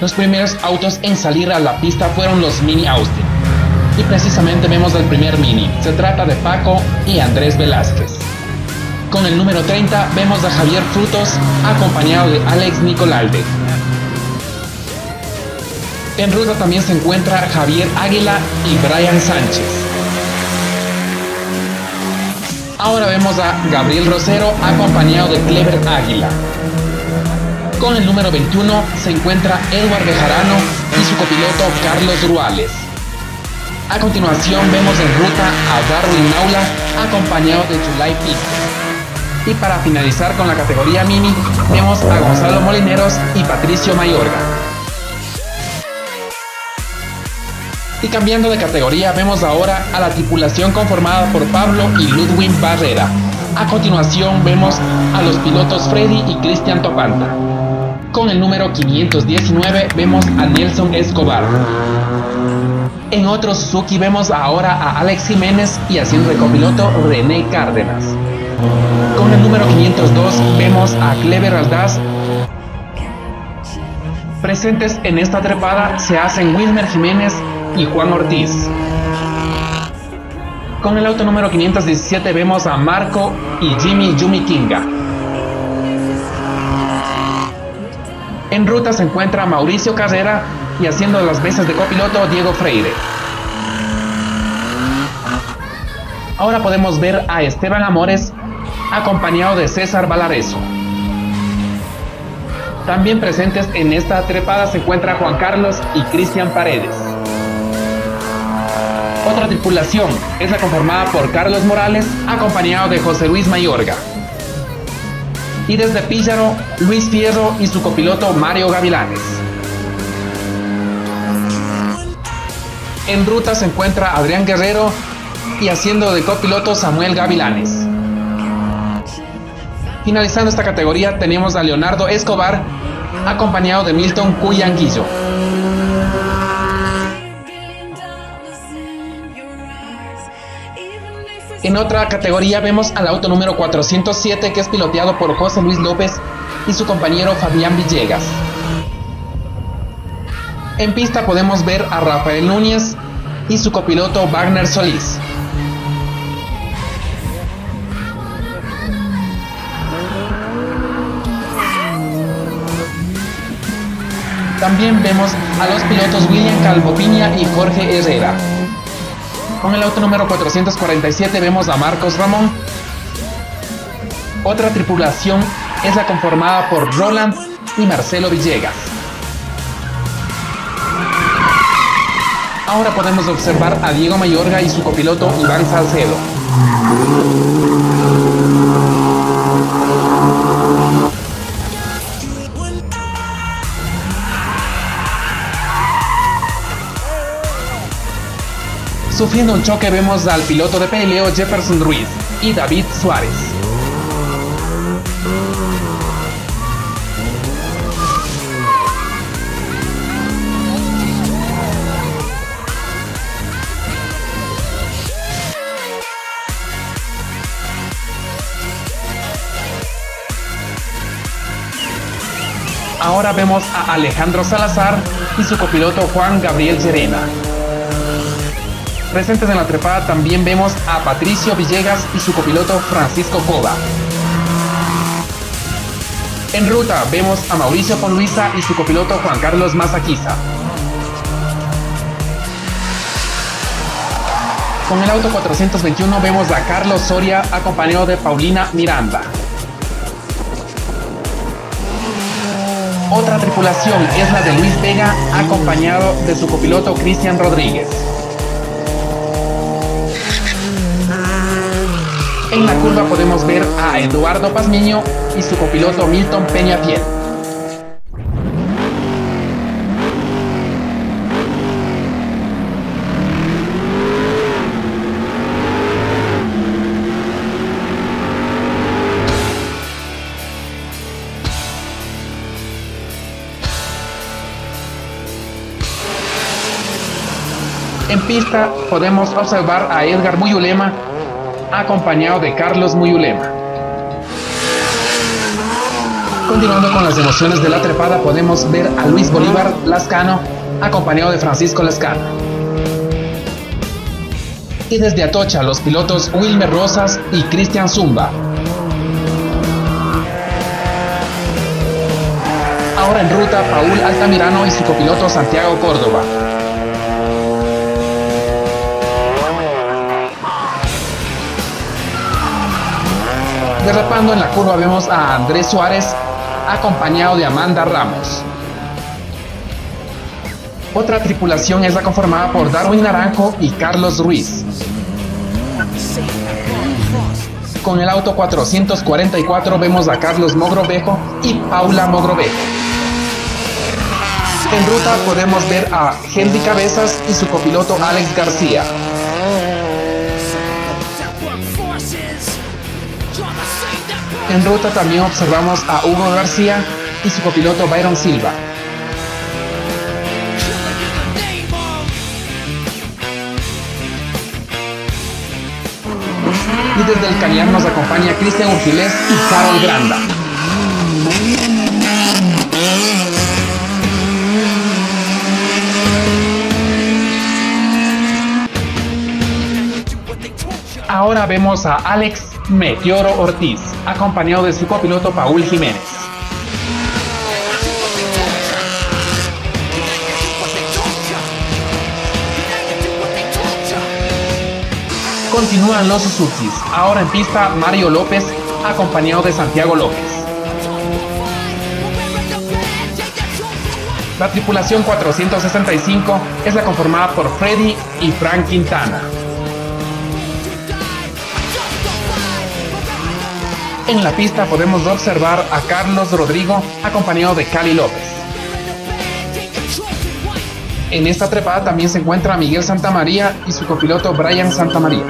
Los primeros autos en salir a la pista fueron los Mini Austin. Y precisamente vemos el primer Mini. Se trata de Paco y Andrés Velázquez. Con el número 30 vemos a Javier Frutos acompañado de Alex Nicolalde. En ruta también se encuentra Javier Águila y Brian Sánchez. Ahora vemos a Gabriel Rosero acompañado de Clever Águila. Con el número 21 se encuentra Edward Bejarano y su copiloto Carlos Ruales. A continuación vemos en ruta a Darwin Naula acompañado de July Pitt. Y para finalizar con la categoría Mini, vemos a Gonzalo Molineros y Patricio Mayorga. Y cambiando de categoría, vemos ahora a la tripulación conformada por Pablo y Ludwig Barrera. A continuación vemos a los pilotos Freddy y Cristian Topanta. Con el número 519 vemos a Nelson Escobar. En otro Suzuki vemos ahora a Alex Jiménez y haciendo de copiloto René Cárdenas. Con el número 502 vemos a Clever Aldaz. Presentes en esta trepada se hacen Wilmer Jiménez y Juan Ortiz. Con el auto número 517 vemos a Marco y Jimmy Yumi Kinga. En ruta se encuentra Mauricio Carrera y haciendo las veces de copiloto Diego Freire. Ahora podemos ver a Esteban Amores acompañado de César Valareso. También presentes en esta trepada se encuentra Juan Carlos y Cristian Paredes. Otra tripulación es la conformada por Carlos Morales acompañado de José Luis Mayorga y desde Píllaro, Luis Fierro y su copiloto Mario Gavilanes. En ruta se encuentra Adrián Guerrero y haciendo de copiloto Samuel Gavilanes. Finalizando esta categoría tenemos a Leonardo Escobar acompañado de Milton Cuyanguillo. En otra categoría vemos al auto número 407 que es piloteado por José Luis López y su compañero Fabián Villegas. En pista podemos ver a Rafael Núñez y su copiloto Wagner Solís. También vemos a los pilotos William Calvo Piña y Jorge Herrera. Con el auto número 447 vemos a Marcos Ramón. Otra tripulación es la conformada por Roland y Marcelo Villegas. Ahora podemos observar a Diego Mayorga y su copiloto Iván Salcedo. Sufriendo un choque vemos al piloto de peleo Jefferson Ruiz y David Suárez. Ahora vemos a Alejandro Salazar y su copiloto Juan Gabriel Serena. Presentes en la trepada también vemos a Patricio Villegas y su copiloto Francisco Cova. En ruta vemos a Mauricio Ponluisa y su copiloto Juan Carlos Mazaquiza. Con el auto 421 vemos a Carlos Soria acompañado de Paulina Miranda. Otra tripulación es la de Luis Vega acompañado de su copiloto Cristian Rodríguez. En la curva podemos ver a Eduardo Pazmiño y su copiloto Milton Peñafiel. En pista podemos observar a Edgar Muyulema acompañado de Carlos Muyulema. Continuando con las emociones de la trepada podemos ver a Luis Bolívar Lascano acompañado de Francisco Lascano. Y desde Atocha los pilotos Wilmer Rosas y Cristian Zumba. Ahora en ruta Paul Altamirano y su copiloto Santiago Córdoba. Derrapando en la curva vemos a Andrés Suárez acompañado de Amanda Ramos. Otra tripulación es la conformada por Darwin Naranjo y Carlos Ruiz. Con el auto 444 vemos a Carlos Mogrovejo y Paula Mogrovejo. En ruta podemos ver a Henry Cabezas y su copiloto Alex García. En ruta también observamos a Hugo García y su copiloto Byron Silva. Y desde el Cañar nos acompaña Cristian Urquilés y Carol Granda. Ahora vemos a Alex Meteoro Ortiz, acompañado de su copiloto Paul Jiménez. Continúan los Suzuki, ahora en pista Mario López, acompañado de Santiago López. La tripulación 465 es la conformada por Freddy y Frank Quintana. En la pista podemos observar a Carlos Rodrigo acompañado de Cali López. En esta trepada también se encuentra Miguel Santamaría y su copiloto Brian Santamaría.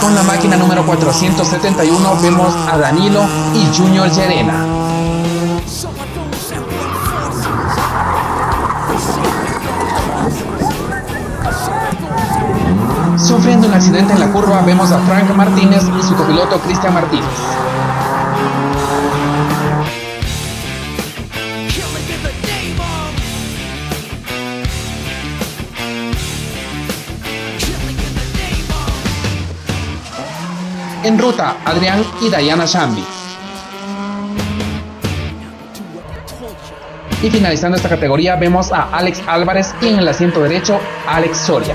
Con la máquina número 471 vemos a Danilo y Junior Llerena. Accidente en la curva vemos a Frank Martínez y su copiloto Cristian Martínez. En ruta, Adrián y Diana Shambi. Y finalizando esta categoría vemos a Alex Álvarez y en el asiento derecho Alex Soria.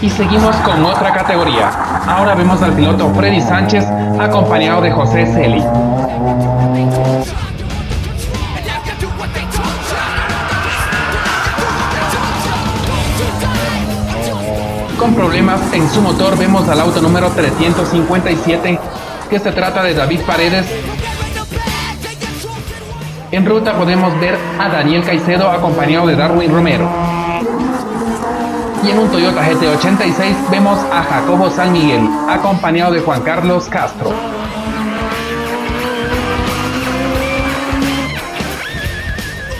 Y seguimos con otra categoría. Ahora vemos al piloto Freddy Sánchez acompañado de José Celi. Con problemas en su motor vemos al auto número 357 que se trata de David Paredes. En ruta podemos ver a Daniel Caicedo acompañado de Darwin Romero. Y en un Toyota GT86 vemos a Jacobo San Miguel, acompañado de Juan Carlos Castro.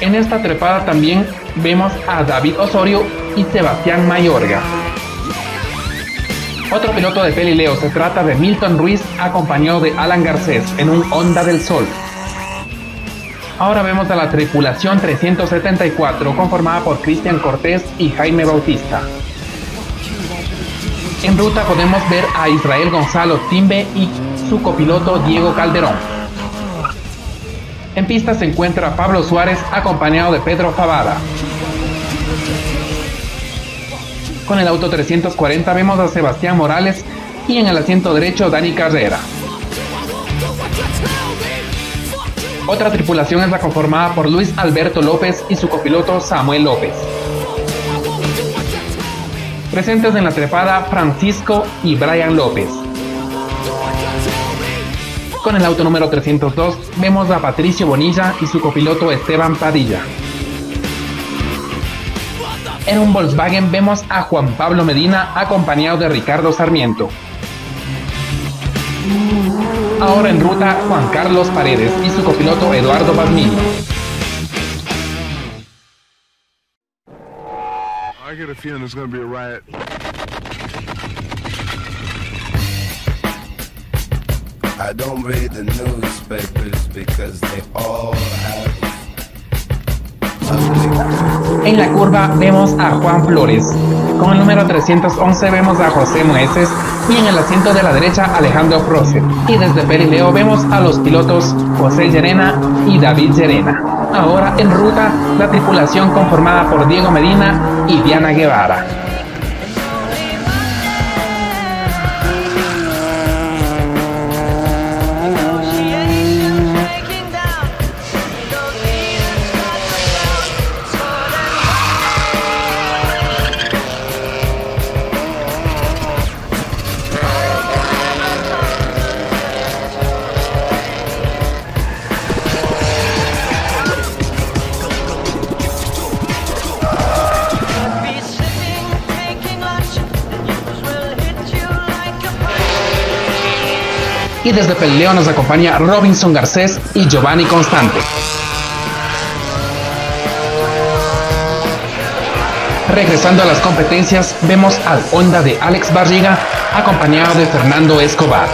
En esta trepada también vemos a David Osorio y Sebastián Mayorga. Otro piloto de Pelileo se trata de Milton Ruiz acompañado de Alan Garcés en un Honda del Sol. Ahora vemos a la tripulación 374 conformada por Cristian Cortés y Jaime Bautista. En ruta podemos ver a Israel Gonzalo Timbe y su copiloto Diego Calderón. En pista se encuentra Pablo Suárez acompañado de Pedro Favada. Con el auto 340 vemos a Sebastián Morales y en el asiento derecho Dani Carrera. Otra tripulación es la conformada por Luis Alberto López y su copiloto Samuel López. Presentes en la trepada Francisco y Brian López. Con el auto número 302 vemos a Patricio Bonilla y su copiloto Esteban Padilla. En un Volkswagen vemos a Juan Pablo Medina acompañado de Ricardo Sarmiento. Ahora en ruta Juan Carlos Paredes y su copiloto Eduardo Basmini. I don't read the newspapers because they all have en la curva vemos a Juan Flores. Con el número 311 vemos a José Mueces y en el asiento de la derecha Alejandro Procer. Y desde Perileo vemos a los pilotos José Llerena y David Llerena. Ahora en ruta la tripulación conformada por Diego Medina y Diana Guevara. Y desde Peleo nos acompaña Robinson Garcés y Giovanni Constante. Regresando a las competencias, vemos al Honda de Alex Barriga acompañado de Fernando Escobar.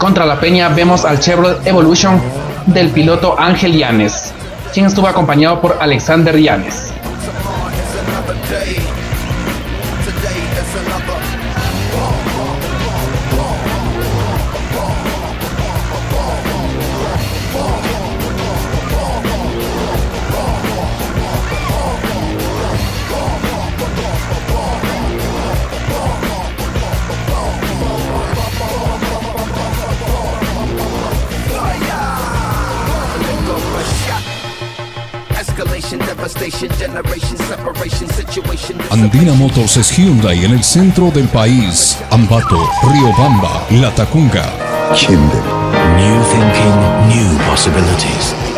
Contra la Peña vemos al Chevrolet Evolution del piloto Ángel Llanes, quien estuvo acompañado por Alexander Llanes. Andina Motors es Hyundai en el centro del país. Ambato, Riobamba, La Tacunga. Hyundai. New thinking, new possibilities.